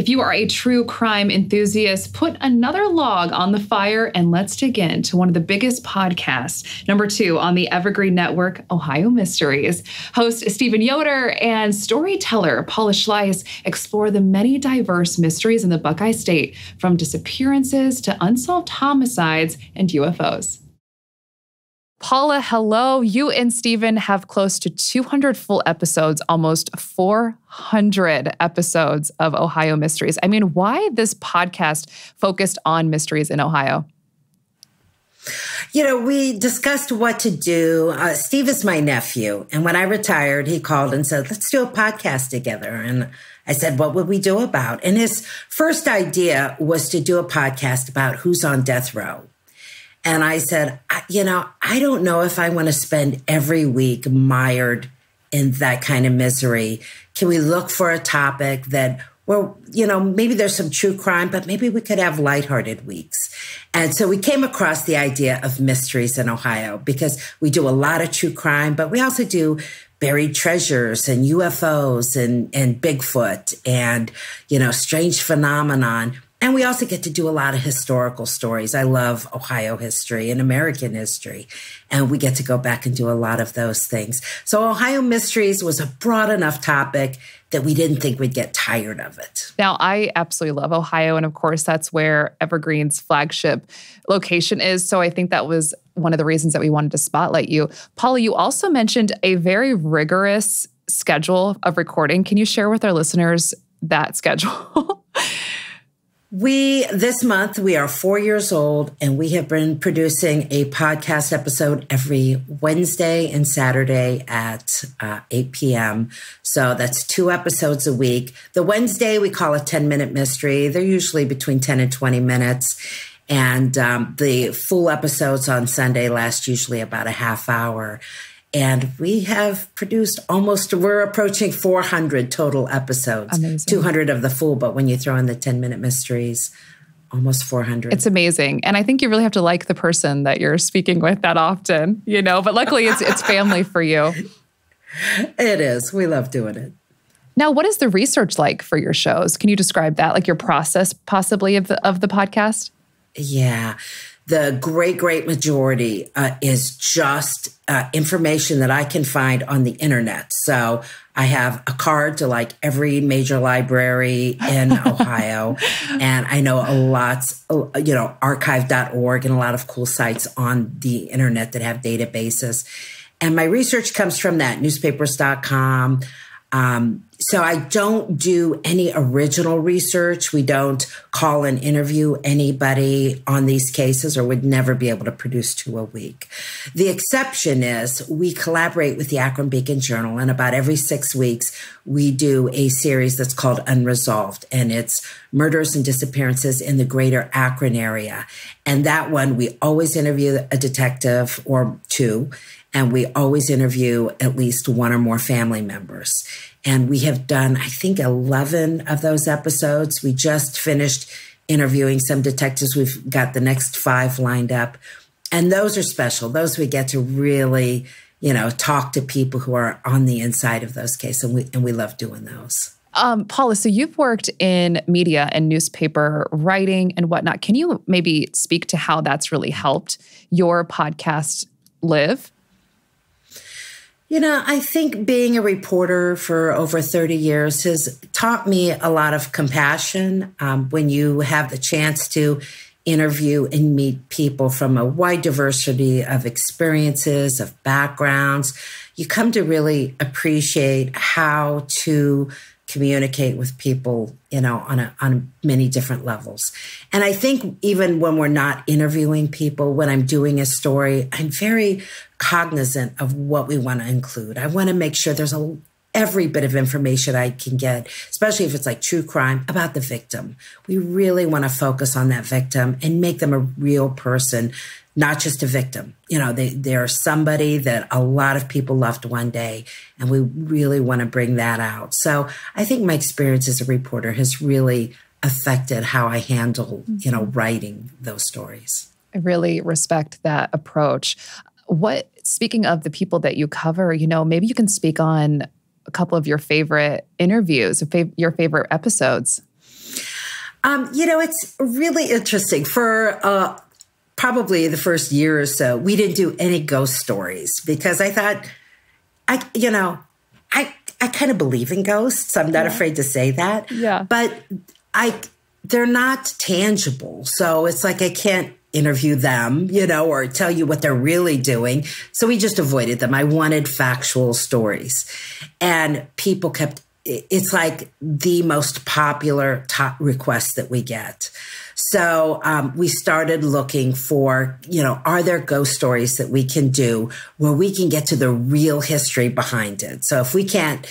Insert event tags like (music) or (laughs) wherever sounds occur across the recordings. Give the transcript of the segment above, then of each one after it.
If you are a true crime enthusiast, put another log on the fire and let's dig into one of the biggest podcasts. Number two on the Evergreen Network, Ohio Mysteries. Host Stephen Yoder and storyteller Paula Schleis explore the many diverse mysteries in the Buckeye State, from disappearances to unsolved homicides and UFOs. Paula, hello. You and Stephen have close to 200 full episodes, almost 400 episodes of Ohio Mysteries. I mean, why this podcast focused on mysteries in Ohio? You know, we discussed what to do. Uh, Steve is my nephew. And when I retired, he called and said, let's do a podcast together. And I said, what would we do about? And his first idea was to do a podcast about who's on death row. And I said, you know, I don't know if I want to spend every week mired in that kind of misery. Can we look for a topic that well, you know, maybe there's some true crime, but maybe we could have lighthearted weeks. And so we came across the idea of mysteries in Ohio because we do a lot of true crime, but we also do buried treasures and UFOs and, and Bigfoot and, you know, strange phenomenon. And we also get to do a lot of historical stories. I love Ohio history and American history. And we get to go back and do a lot of those things. So Ohio Mysteries was a broad enough topic that we didn't think we'd get tired of it. Now, I absolutely love Ohio. And of course, that's where Evergreen's flagship location is. So I think that was one of the reasons that we wanted to spotlight you. Paula, you also mentioned a very rigorous schedule of recording. Can you share with our listeners that schedule? (laughs) We, this month, we are four years old and we have been producing a podcast episode every Wednesday and Saturday at uh, 8 p.m. So that's two episodes a week. The Wednesday, we call a 10 minute mystery. They're usually between 10 and 20 minutes. And um, the full episodes on Sunday last usually about a half hour. And we have produced almost, we're approaching 400 total episodes. Amazing. 200 of the full, but when you throw in the 10 minute mysteries, almost 400. It's amazing. And I think you really have to like the person that you're speaking with that often, you know, but luckily it's, it's family for you. (laughs) It is. We love doing it. Now, what is the research like for your shows? Can you describe that, like your process possibly of the, of the podcast? Yeah the great, great majority uh, is just uh, information that I can find on the internet. So I have a card to like every major library in (laughs) Ohio. And I know a lot, you know, archive.org and a lot of cool sites on the internet that have databases. And my research comes from that, newspapers.com. Um, so I don't do any original research. We don't call and interview anybody on these cases or would never be able to produce two a week. The exception is we collaborate with the Akron Beacon Journal and about every six weeks we do a series that's called Unresolved and it's murders and disappearances in the greater Akron area. And that one we always interview a detective or two and we always interview at least one or more family members. And we have done, I think, 11 of those episodes. We just finished interviewing some detectives. We've got the next five lined up. And those are special. Those we get to really, you know, talk to people who are on the inside of those cases. And we, and we love doing those. Um, Paula, so you've worked in media and newspaper writing and whatnot. Can you maybe speak to how that's really helped your podcast live? You know, I think being a reporter for over 30 years has taught me a lot of compassion um, when you have the chance to interview and meet people from a wide diversity of experiences, of backgrounds. You come to really appreciate how to communicate with people, you know, on a, on many different levels. And I think even when we're not interviewing people, when I'm doing a story, I'm very cognizant of what we want to include. I want to make sure there's a every bit of information I can get, especially if it's like true crime about the victim. We really want to focus on that victim and make them a real person, not just a victim. You know, they, they're somebody that a lot of people loved one day, and we really want to bring that out. So I think my experience as a reporter has really affected how I handle, you know, writing those stories. I really respect that approach what speaking of the people that you cover, you know, maybe you can speak on a couple of your favorite interviews, your favorite episodes. Um, you know, it's really interesting. For uh, probably the first year or so, we didn't do any ghost stories because I thought, I, you know, I, I kind of believe in ghosts. I'm not yeah. afraid to say that. Yeah. But I, they're not tangible. So it's like I can't interview them, you know, or tell you what they're really doing. So we just avoided them. I wanted factual stories. And people kept, it's like the most popular top request that we get. So um, we started looking for, you know, are there ghost stories that we can do where we can get to the real history behind it? So if we can't,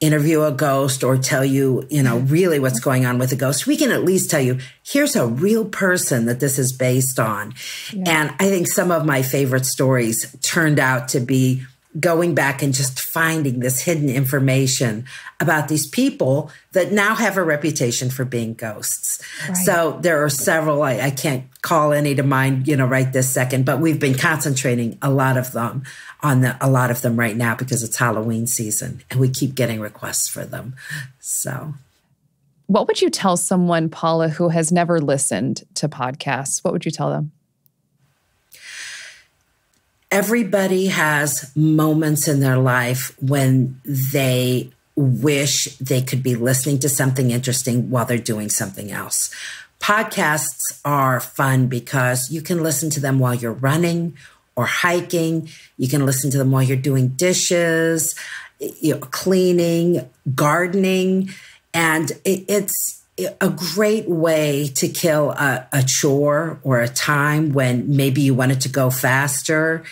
interview a ghost or tell you, you know, really what's going on with a ghost. We can at least tell you, here's a real person that this is based on. Yeah. And I think some of my favorite stories turned out to be going back and just finding this hidden information about these people that now have a reputation for being ghosts. Right. So there are several, I, I, can't call any to mind, you know, right this second, but we've been concentrating a lot of them on the, a lot of them right now because it's Halloween season and we keep getting requests for them. So. What would you tell someone, Paula, who has never listened to podcasts? What would you tell them? Everybody has moments in their life when they wish they could be listening to something interesting while they're doing something else. Podcasts are fun because you can listen to them while you're running or hiking. You can listen to them while you're doing dishes, you know, cleaning, gardening. And it, it's a great way to kill a, a, chore or a time when maybe you wanted to go faster.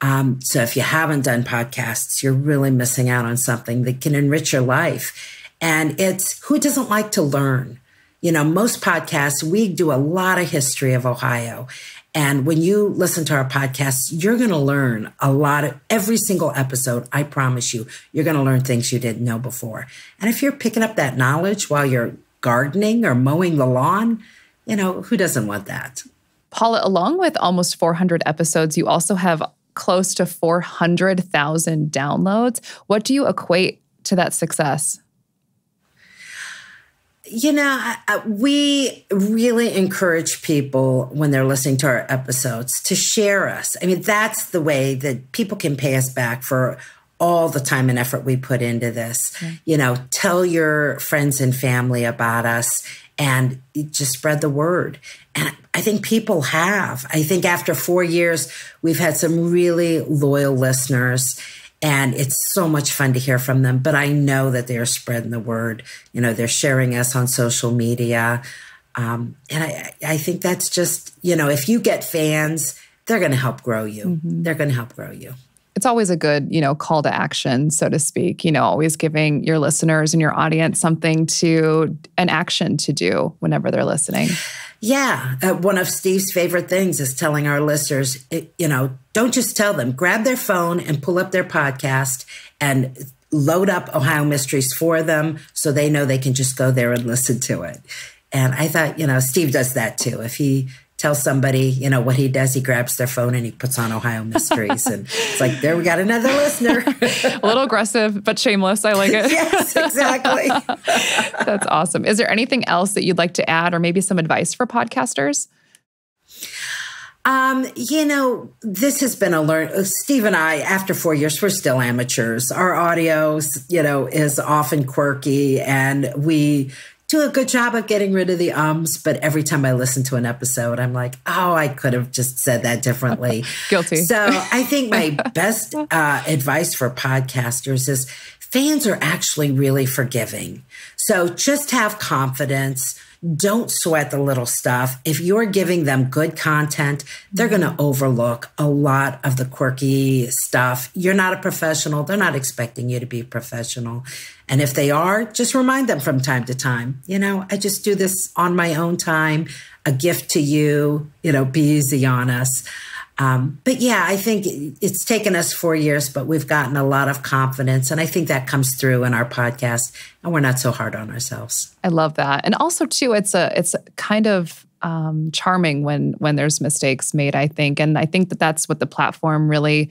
Um, so if you haven't done podcasts, you're really missing out on something that can enrich your life. And it's who doesn't like to learn? You know, most podcasts, we do a lot of history of Ohio. And when you listen to our podcasts, you're going to learn a lot of every single episode. I promise you, you're going to learn things you didn't know before. And if you're picking up that knowledge while you're gardening or mowing the lawn, you know, who doesn't want that? Paula, along with almost 400 episodes, you also have close to 400,000 downloads. What do you equate to that success? You know, we really encourage people when they're listening to our episodes to share us. I mean, that's the way that people can pay us back for all the time and effort we put into this. You know, tell your friends and family about us and just spread the word. And I think people have. I think after four years, we've had some really loyal listeners. And it's so much fun to hear from them. But I know that they are spreading the word. You know, they're sharing us on social media. Um, and I, I think that's just, you know, if you get fans, they're going to help grow you. Mm-hmm. They're going to help grow you it's always a good, you know, call to action, so to speak, you know, always giving your listeners and your audience something to an action to do whenever they're listening. Yeah. Uh, one of Steve's favorite things is telling our listeners, you know, don't just tell them, grab their phone and pull up their podcast and load up Ohio Mysteries for them so they know they can just go there and listen to it. And I thought, you know, Steve does that too. If he tell somebody, you know, what he does. He grabs their phone and he puts on Ohio Mysteries. and it's like, there we got another listener. (laughs) a little aggressive, but shameless. I like it. (laughs) yes, exactly. (laughs) That's awesome. Is there anything else that you'd like to add or maybe some advice for podcasters? Um, you know, this has been a learn. Steve and I, after four years, we're still amateurs. Our audio, you know, is often quirky, and we do a good job of getting rid of the ums, but every time I listen to an episode, I'm like, oh, I could have just said that differently. (laughs) Guilty. So I think my (laughs) best uh, advice for podcasters is fans are actually really forgiving. So just have confidence don't sweat the little stuff. If you're giving them good content, they're going to overlook a lot of the quirky stuff. You're not a professional. They're not expecting you to be professional. And if they are, just remind them from time to time, you know, I just do this on my own time, a gift to you, you know, be easy on us. Um, but yeah, I think it's taken us four years, but we've gotten a lot of confidence. And I think that comes through in our podcast and we're not so hard on ourselves. I love that. And also too, it's a, it's kind of um, charming when when there's mistakes made. I think, and I think that that's what the platform really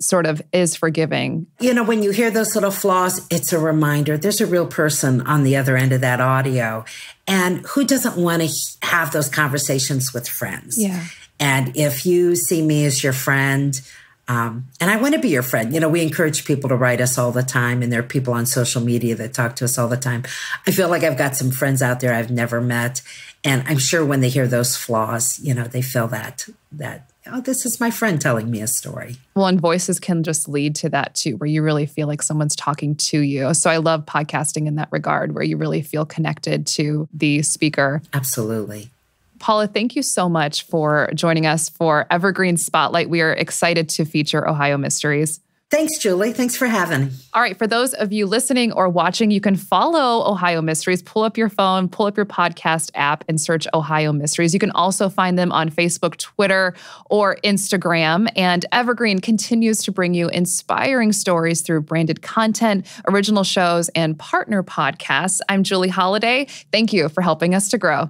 sort of is forgiving. You know, when you hear those little flaws, it's a reminder there's a real person on the other end of that audio. And who doesn't want to have those conversations with friends? Yeah. And if you see me as your friend, um, and I want to be your friend. You know, we encourage people to write us all the time, and there are people on social media that talk to us all the time. I feel like I've got some friends out there I've never met, and I'm sure when they hear those flaws, you know, they feel that that oh, this is my friend telling me a story. Well, and voices can just lead to that too, where you really feel like someone's talking to you. So I love podcasting in that regard, where you really feel connected to the speaker. Absolutely. Paula, thank you so much for joining us for Evergreen Spotlight. We are excited to feature Ohio Mysteries. Thanks, Julie. Thanks for having me. All right. For those of you listening or watching, you can follow Ohio Mysteries. Pull up your phone, pull up your podcast app, and search Ohio Mysteries. You can also find them on Facebook, Twitter, or Instagram. And Evergreen continues to bring you inspiring stories through branded content, original shows, and partner podcasts. I'm Julie Holiday. Thank you for helping us to grow.